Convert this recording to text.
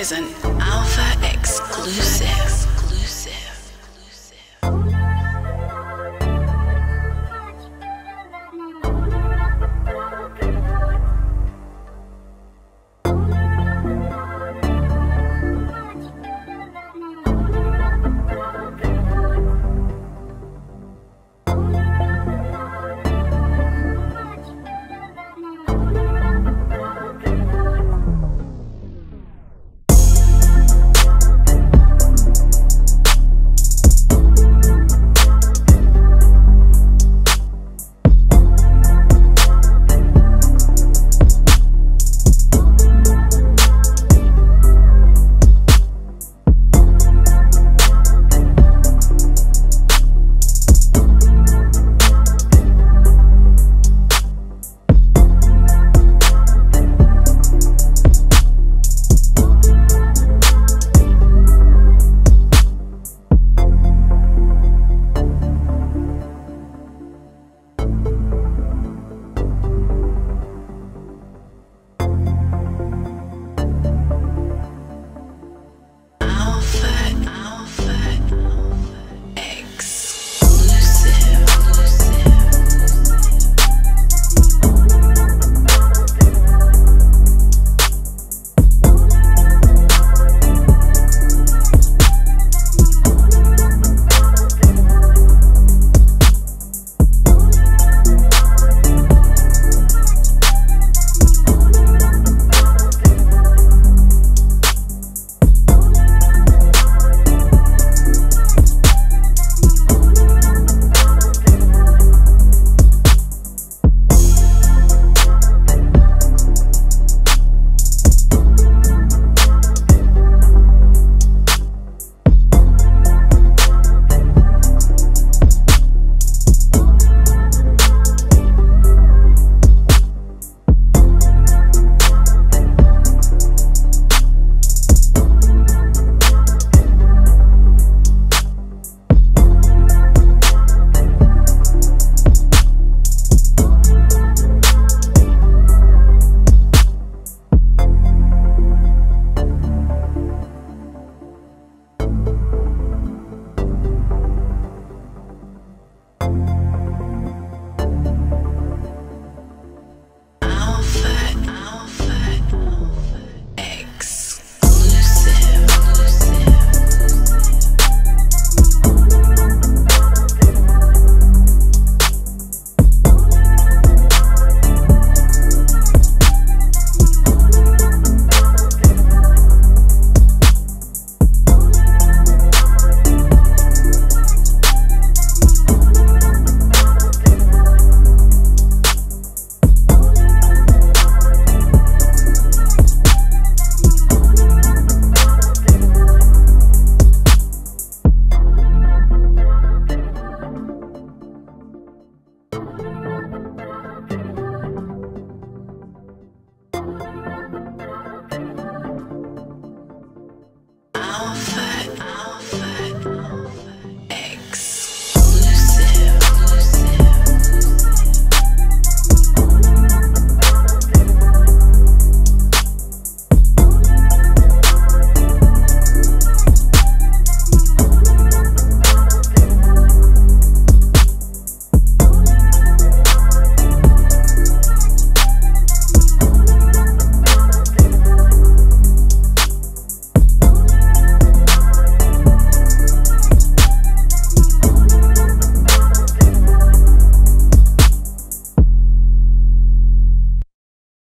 is an Alpha exclusive.